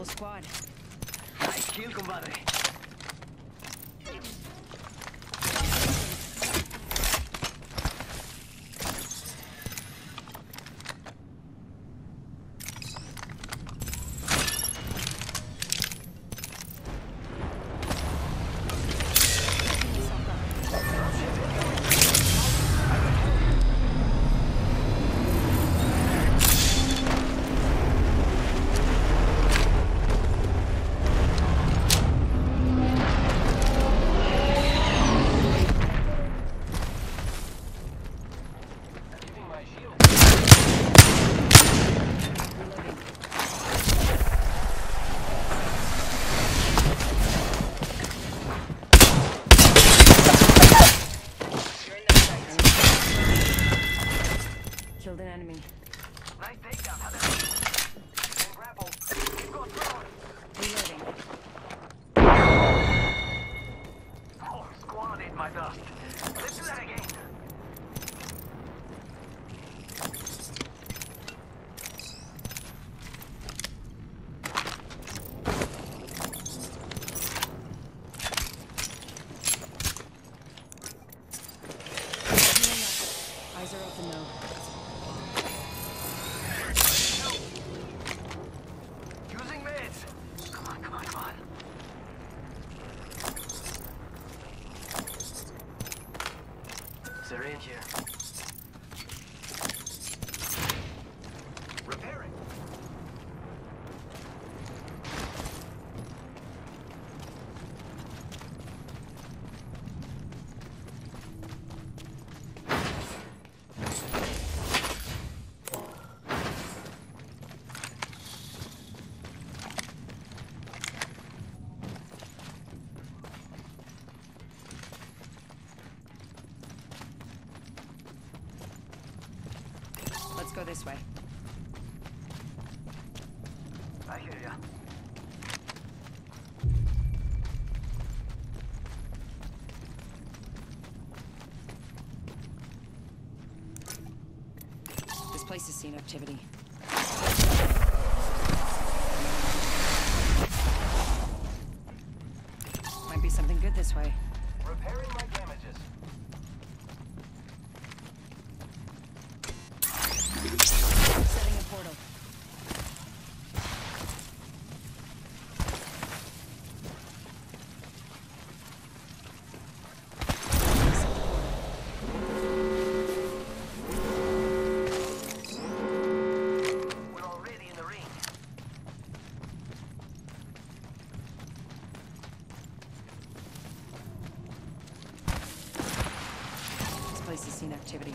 whole squad. Nice kill, compadre. eyes are open though. this way. I hear ya. This place has seen activity. Might be something good this way. Repairing my crisis scene activity.